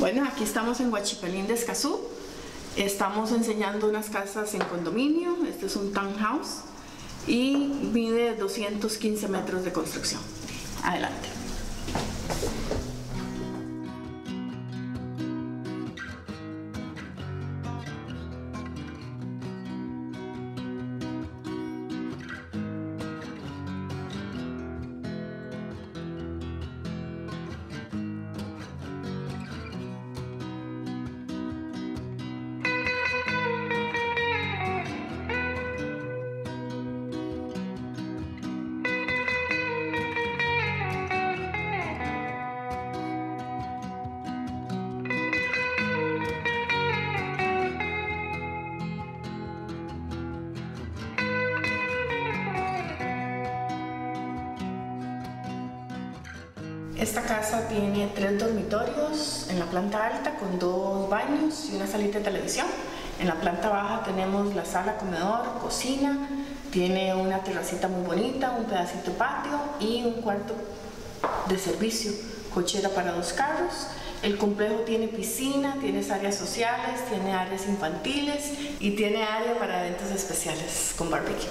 Bueno, aquí estamos en Huachipelín de Escazú. Estamos enseñando unas casas en condominio. Este es un townhouse y mide 215 metros de construcción. Adelante. Esta casa tiene tres dormitorios en la planta alta con dos baños y una salita de televisión. En la planta baja tenemos la sala, comedor, cocina, tiene una terracita muy bonita, un pedacito patio y un cuarto de servicio, cochera para dos carros. El complejo tiene piscina, tiene áreas sociales, tiene áreas infantiles y tiene área para eventos especiales con barbecue.